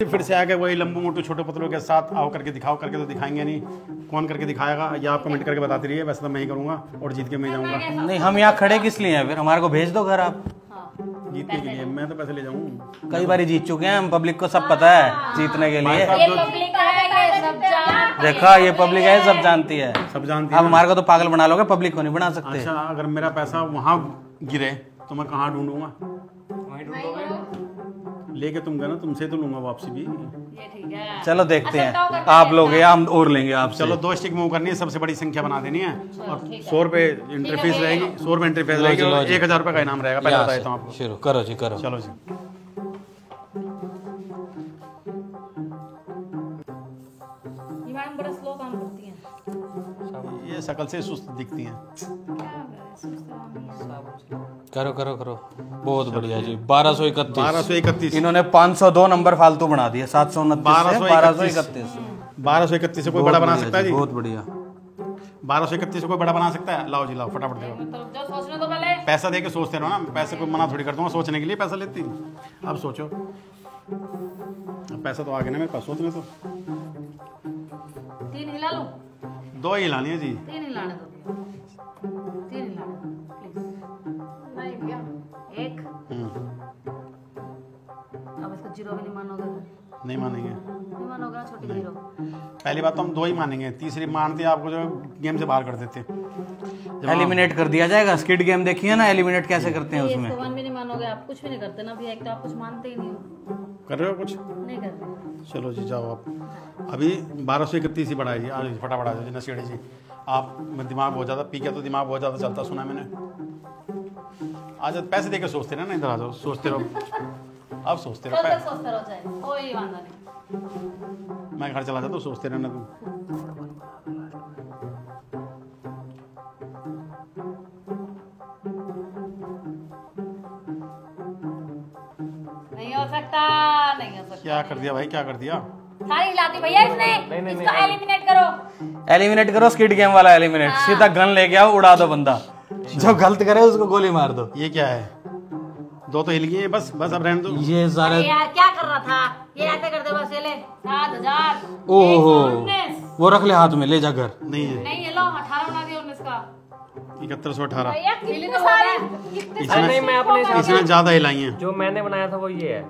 फिर से आ गए वही लंबू मोटू छोटे पतलों के साथ। आओ करके दिखाओ करके तो दिखाएँगे नहीं। कौन करके दिखाएगा? या आप कमेंट करके बताते रहिए वैसे तो मैं ही करूँगा और जीत के मैं ही जाऊँगा। नहीं हम यहाँ खड़े किस लिए हैं फिर? हमारे को भेज दो घर आप। जीतने के लिए मैं तो पैसे ले जाऊँ। कई बार जीत चुके हैं हम पब्लिक को सब पता है जीतने के लिए। ये पब्लिक है ये सब जान देखा ये पब्लिक है सब जानती है। सब जानती अब है हमारे को तो पागल बना लोगे पब्लिक को नहीं बना सकते। अच्छा अगर मेरा पैसा वहाँ गिरे तो मैं कहाँ ढूंढूँगा? लेके तुम गए ना तुमसे तो लूँगा वापसी भी। ये ठीक है। चलो देखते हैं आप लोग या हम और लेंगे आप चलो दो स्टिक मूव करनी है सबसे बड़ी संख्या बना देनी है। और सौ रुपए एंट्री फ़ीस रहेगी सौ रुपए एंट्री फ़ीस रहेगी एक हज़ार रुपए का इनाम रहेगा पहले बताया था। आपको। शुरू करो जी करो। चलो जी। शकल से सुस्त दिखती हैं। क्या करें हैं करो करो। करो बहुत बढ़िया जी। बारह सौ इकतीस। बारह सौ इकतीस। इन्होंने पाँच सौ दो नंबर फालतू बना दिए सात सौ उनतीस बारह सौ 1231 इकतीस। बारह सौ इकतीस से कोई बड़ा बना सकता है जी? बहुत बढ़िया। बारह सौ इकतीस से कोई बड़ा बना सकता है? लाओ जी लाओ फटाफट दे मतलब जो सोचने तो पहले। पैसा दे के सोचते रहो ना। पैसे को मना थोड़ी कर दूँगा सोचने के लिए पैसा लेती हूँ। अब सोचो। पैसा तो आ गया ना मेरे पास सोचने तो। तीन हिला लूँ? दो ही लानी है जी। तीन हिलाने दो। तीन हिलाने दो प्लीज़ नहीं भैया एक। हम्म, अब इसको ज़ीरो भी नहीं मानोगे? नहीं मानेंगे। नहीं मानोगे ना छोटी ज़ीरो? पहली बात तो हम दो ही मानेंगे। तीसरी मानते आपको जो गेम से बाहर कर देते। एलिमिनेट कर दिया जाएगा। स्किड गेम देखिए ना? एलिमिनेट कैसे करते हैं उसमें? मानोगे आप कुछ भी नहीं करते ना भैया एक तो आप कुछ मानते ही नहीं हो। कर रहे हो कुछ? नहीं करते चलो जी जाओ आप। अभी बारह सौ इकतीस ही बढ़ाई आज फटाफट आ जाओ जी नशेड़ी जी। आप दिमाग बहुत ज़्यादा पी के तो दिमाग बहुत ज़्यादा चलता सुना मैंने। आज पैसे देकर सोचते रहे ना इधर आ जाओ सोचते रहो। अब सोचते रहो सोचते रहो कोई वांधा नहीं। मैं घर चला जाता हूँ सोचते रहना तुम हो सकता? नहीं हो सकता। क्या कर दिया भाई क्या कर दिया? सारी भैया इसने? इसको एलिमिनेट करो। एलिमिनेट करो स्किड गेम वाला एलिमिनेट सीधा गन लेके आओ उड़ा दो बंदा। जो गलत करे उसको गोली मार दो। ये क्या है? दो तो हिल गई है बस बस अब रहने दो। ये सारे यार क्या कर रहा था? ये ऐसे कर दे बस ये ले। सात हज़ार। ओहो। वो रख ले हाथ में ले जा घर। नहीं नहीं ये लो अठारह बना दिया उन्नीस का। इकहत्तर सौ अठारह। इसमें कितनी सारी कितनी इसने नहीं मैं अपने हिसाब इसने ज़्यादा हिलाई हैं। जो मैंने बनाया था वो ये है।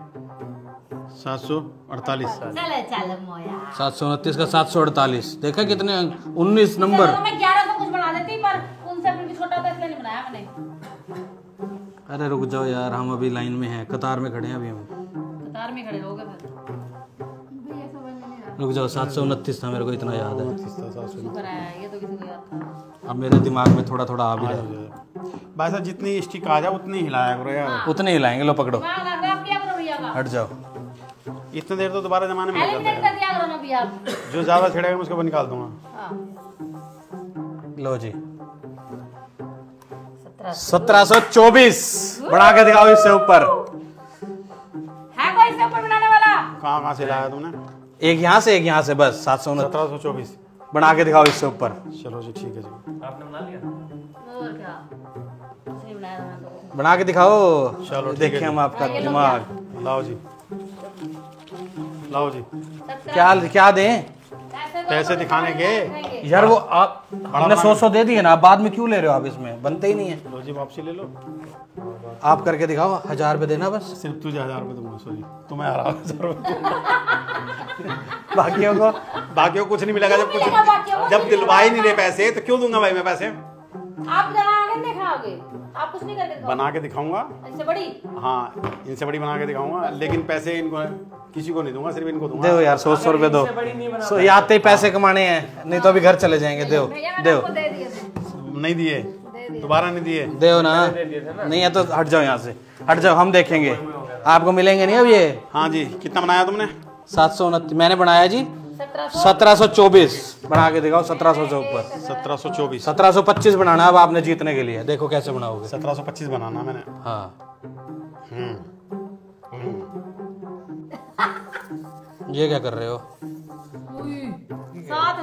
सात सौ अड़तालीस। चले चल मोया। सात सौ उनतीस का सात सौ अड़तालीस। देखा कितने उन्नीस नंबर। ग्यारह सौ कुछ बना देती पर उनसे फिर भी छोटा था इसलिए नहीं बनाया मैंने। अरे रुक जाओ यार हम अभी लाइन में हैं। कतार में खड़े हैं अभी हम। कतार में खड़े रहोगे फिर। रुक जाओ सात सौ उनतीस था मेरे को इतना याद है। है तो किसी को याद था। अब मेरे दिमाग में थोड़ा थोड़ा आ भी रहा। है भाई साहब जितनी स्टिक आ जाए उतनी हिलाया करो यार। उतने ही लाएँगे लो पकड़ो। का? हट जाओ। इतने देर तो दोबारा जमाने में लग जाता है कर दिया करो ना भैया? आप जो ज़्यादा छेड़ेगा मैं उसको निकाल दूँगा। हाँ। लो जी। सत्रह सत्रह सौ चौबीस। बढ़ा के दिखाओ इससे ऊपर। है कोई इससे ऊपर बनाने वाला? कहाँ कहाँ से लाया तुमने? एक यहाँ से एक यहाँ से बस सात सौ सत्रह सौ चौबीस। बना के दिखाओ इससे ऊपर। चलो जी ठीक है जी। आपने बना लिया? बना के। दिखाओ। चलो, देखें हम आपका दिमाग। लाओ जी। लाओ जी। क्या क्या दें? पैसे दिखाने के यार वो आप हमने सौ सौ दे दिए ना आप बाद में क्यों ले रहे हो आप इसमें? बनते ही नहीं है। लो जी वापसी ले लो। आप करके दिखाओ हज़ार रुपये देना बस। सिर्फ़ तुझे हज़ार रुपये दूँगा सॉरी तुम्हें हरा हज़ार बाकियों को? बाकी को कुछ नहीं मिलेगा जब बाकियों कुछ जब दिलवा ही नहीं रहे पैसे तो क्यों दूँगा भाई मैं पैसे? आप दिखाओगे? आप कुछ नहीं करके बना के दिखाऊँगा। इससे बड़ी? हाँ इनसे बड़ी बना के दिखाऊँगा लेकिन पैसे इनको किसी को नहीं दूँगा सिर्फ़ इनको दूँगा। दो यार सौ सौ रुपये दो। सो ये आते ही पैसे कमाने हैं नहीं तो अभी घर चले जाएँगे दो भैया मैंने दो आपको दे दिए थे। नहीं दिए। दोबारा नहीं दिए। दो ना। नहीं है तो हट जाओ यहाँ से। हट जाओ हम देखेंगे। आपको मिलेंगे नहीं अब ये? हाँ जी कितना बनाया तुमने? सात सौ उनतीस। मैंने बनाया जी सत्रह सौ सत्रह सौ चौबीस। बना के दिखाओ सत्रह सौ से ऊपर। सत्रह सौ चौबीस। सत्रह सौ पच्चीस बनाना अब आपने जीतने के लिए। देखो कैसे बनाओगे। सत्रह सौ पच्चीस बनाना मैंने। हाँ। हम्म। ये क्या कर रहे हो?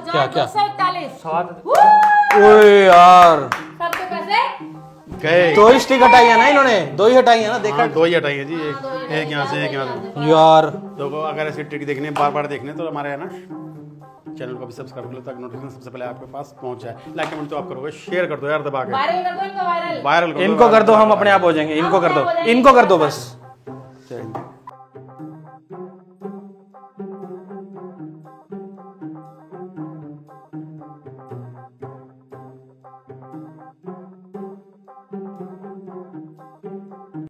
क्या, क्या? सात यार। गए दो ही स्टिक हटाई है ना इन्होंने। दो ही हटाई है ना देखा? हाँ, दो ही हटाई है जी। एक एक यहाँ से एक यहाँ से। यार। देखो अगर ऐसी ट्रिक देखने बार बार देखने तो हमारे है ना चैनल को भी सब्सक्राइब कर लो ताकि नोटिफिकेशन सबसे पहले आपके पास पहुँच जाए। लाइक कमेंट तो आप करोगे शेयर कर दो यार दबा के। वायरल कर दो इनको वायरल वायरल कर दो इनको कर दो हम अपने आप हो जाएँगे। इनको कर दो। इनको कर दो बस।